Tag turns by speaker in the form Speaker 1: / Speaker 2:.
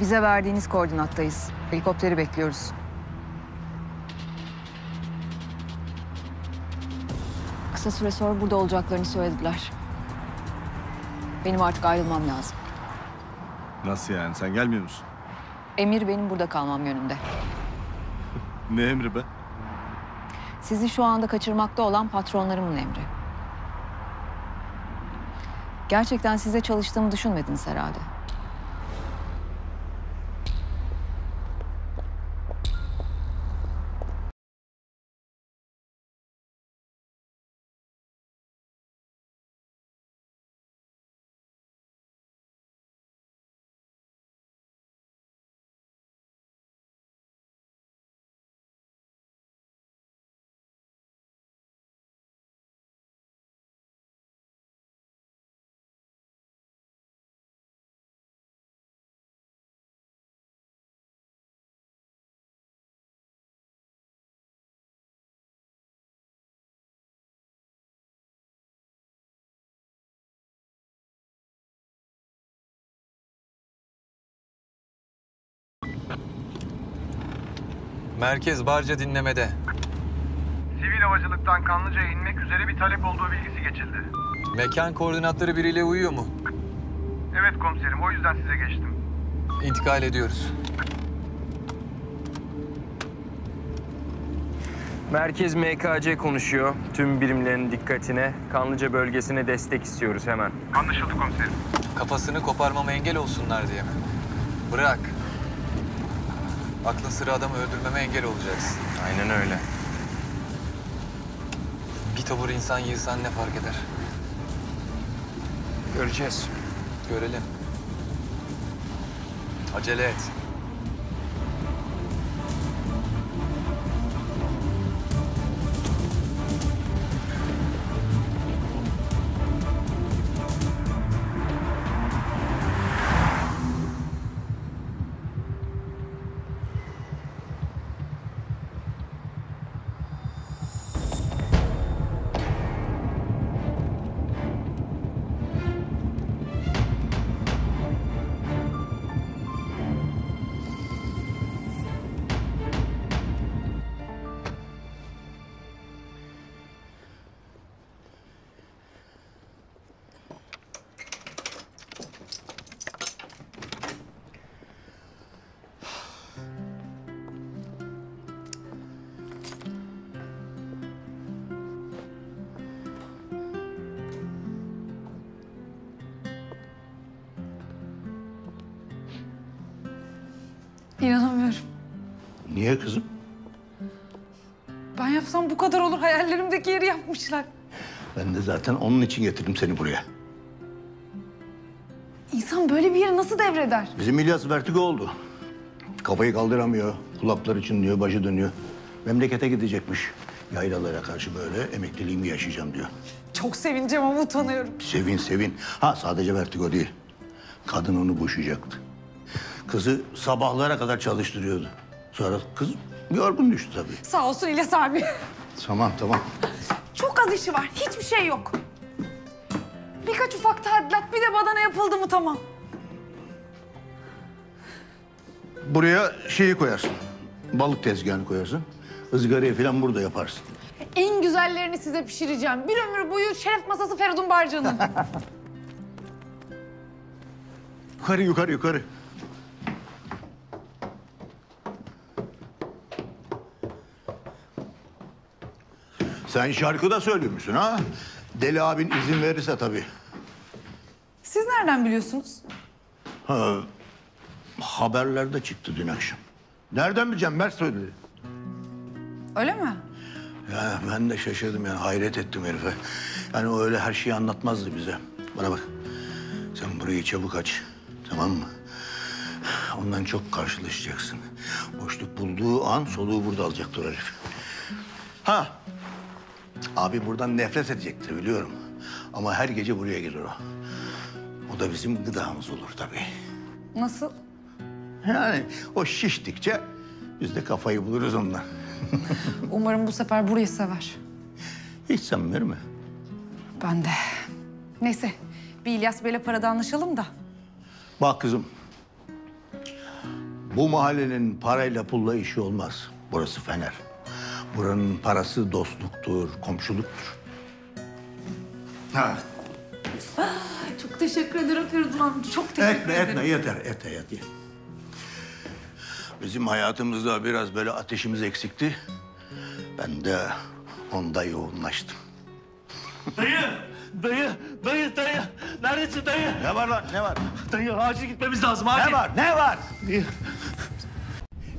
Speaker 1: Bize verdiğiniz koordinattayız. Helikopteri bekliyoruz. Kısa süre sonra burada olacaklarını söylediler. Benim artık ayrılmam lazım.
Speaker 2: Nasıl yani? Sen gelmiyor musun?
Speaker 1: Emir benim burada kalmam yönünde.
Speaker 2: Ne emri be?
Speaker 1: Sizi şu anda kaçırmakta olan patronlarımın emri. Gerçekten size çalıştığımı düşünmediniz herhalde.
Speaker 3: Merkez Barca dinlemede.
Speaker 4: Sivil havacılıktan Kanlıca'ya inmek üzere bir talep olduğu bilgisi geçildi.
Speaker 3: Mekan koordinatları biriyle uyuyor mu?
Speaker 4: Evet komiserim o yüzden size geçtim.
Speaker 3: İntikal ediyoruz.
Speaker 5: Merkez MKC konuşuyor. Tüm birimlerin dikkatine. Kanlıca bölgesine destek istiyoruz hemen.
Speaker 4: Anlaşıldı komiserim.
Speaker 3: Kafasını koparmama engel olsunlar diye mi? Bırak. Aklın sıra adamı öldürmeme engel olacaksın.
Speaker 5: Aynen öyle.
Speaker 3: Bir tabur insan yığsan ne fark eder?
Speaker 5: Göreceğiz.
Speaker 3: Görelim. Acele et.
Speaker 6: Niye kızım?
Speaker 7: Ben yapsam bu kadar olur. Hayallerimdeki yeri yapmışlar.
Speaker 6: Ben de zaten onun için getirdim seni buraya.
Speaker 7: İnsan böyle bir yeri nasıl devreder?
Speaker 6: Bizim İlyas vertigo oldu. Kafayı kaldıramıyor, kulakları çınlıyor, başı dönüyor. Memlekete gidecekmiş. Yaylalara karşı böyle emekliliğimi yaşayacağım diyor.
Speaker 7: Çok sevineceğim ama utanıyorum.
Speaker 6: Sevin sevin. Ha sadece vertigo değil. Kadın onu boşayacaktı. Kızı sabahlara kadar çalıştırıyordu. Sonra kız yorgun düştü tabii.
Speaker 7: Sağ olsun İlyas abi.
Speaker 6: Tamam tamam.
Speaker 7: Çok az işi var. Hiçbir şey yok. Birkaç ufak tadilat bir de badana yapıldı mı tamam.
Speaker 6: Buraya şeyi koyarsın. Balık tezgahını koyarsın. Izgarayı falan burada yaparsın.
Speaker 7: En güzellerini size pişireceğim. Bir ömür boyu şeref masası Feridun Barca'nın.
Speaker 6: Yukarı yukarı yukarı. Sen şarkı da söylüyormuşsun ha? Deli abin izin verirse tabii.
Speaker 7: Siz nereden biliyorsunuz?
Speaker 6: Ha, haberlerde çıktı dün akşam. Nereden bileceğim? Mert söyledi.
Speaker 7: Öyle mi?
Speaker 6: Ya ben de şaşırdım yani hayret ettim herife. Yani o öyle her şeyi anlatmazdı bize. Bana bak. Sen burayı çabuk aç. Tamam mı? Ondan çok karşılaşacaksın. Boşluk bulduğu an soluğu burada alacaktır herif. Ha. Abi buradan nefret edecektir biliyorum. Ama her gece buraya gelir o. O da bizim gıdamız olur tabii.
Speaker 7: Nasıl?
Speaker 6: Yani o şiştikçe biz de kafayı buluruz ondan.
Speaker 7: Umarım bu sefer burayı sever.
Speaker 6: Hiç sanmıyorum mi?
Speaker 7: Ben de. Neyse bir İlyas Bey'le parada anlaşalım da.
Speaker 6: Bak kızım. Bu mahallenin parayla pulla işi olmaz. Burası Fener. Buranın parası dostluktur, komşuluktur. Ha,
Speaker 7: Çok teşekkür ederim Feridun Hanım. Çok teşekkür
Speaker 6: etme
Speaker 7: ederim.
Speaker 6: etme yeter yeter yeter. Bizim hayatımızda biraz böyle ateşimiz eksikti. Ben de onda yoğunlaştım.
Speaker 8: Dayı, dayı, dayı, dayı. Neredesin dayı?
Speaker 6: Ne var lan ne var?
Speaker 8: Dayı acil gitmemiz lazım acil.
Speaker 6: Ne var ne var?